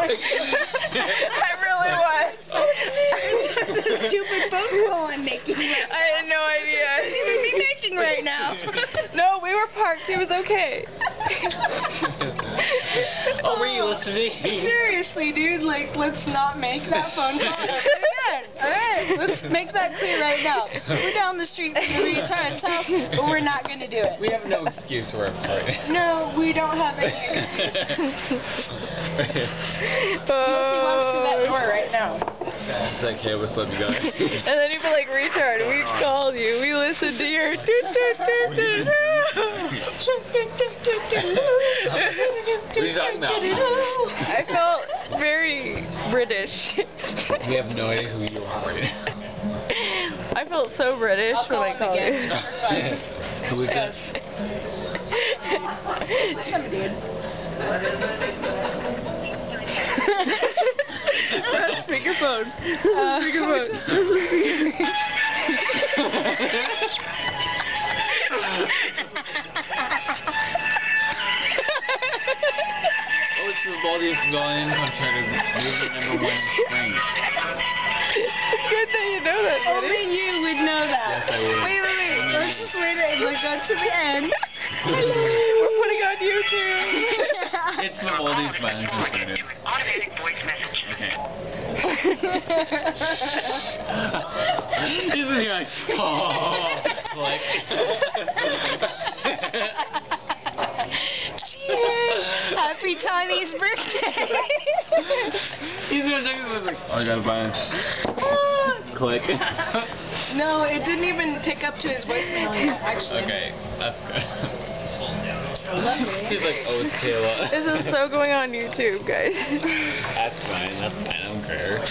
I really was. Oh, the stupid phone call I'm making. I had no idea. I shouldn't even be making right now. no, we were parked. It was okay. oh, were you listening? Seriously, dude, like, let's not make that phone call ever again. Alright, let's make that clear right now. We're down the street from the retard's house, but we're not gonna do it. We have no excuse for it. No, we don't have any excuse. Unless he walks through that door right now. It's okay, what's up, you guys? and then you'd be like, retard, we called you. We listened to your? I felt very British. We have no idea who you are. I felt so British I'll when call I called again you. just for fun. who is that? Just some dude. Press speakerphone. This is Uh, speakerphone. This is Oh, the Baldi's going on trying to number one string. It's good that you know that, buddy. Only you would know that. Yes, I would. Wait, wait, wait. Let's just wait it. Like, go to the end. We're putting on YouTube. It's the Baldi's violent concerted. Automatic voice message. Okay. He's in here like, oh, click. Happy Tiny's birthday! He's gonna take this like, oh, I gotta buy it. Oh. Click. no, it didn't even pick up to his voicemail yet, actually. okay, that's good. He's like, oh, Kayla. This is so going on YouTube, guys. That's fine, that's fine, I don't care.